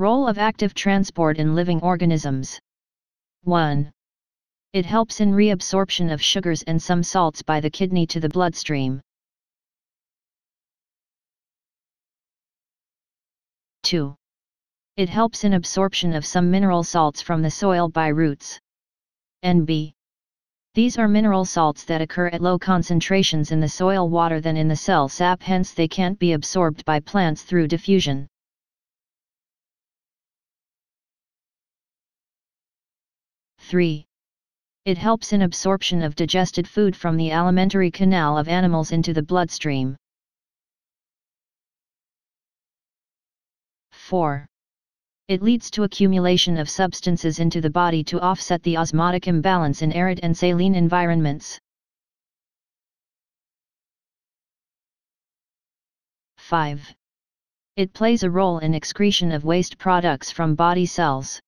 Role of active transport in living organisms 1. It helps in reabsorption of sugars and some salts by the kidney to the bloodstream. 2. It helps in absorption of some mineral salts from the soil by roots. NB. These are mineral salts that occur at low concentrations in the soil water than in the cell sap hence they can't be absorbed by plants through diffusion. Three. It helps in absorption of digested food from the alimentary canal of animals into the bloodstream. 4. It leads to accumulation of substances into the body to offset the osmotic imbalance in arid and saline environments. 5. It plays a role in excretion of waste products from body cells.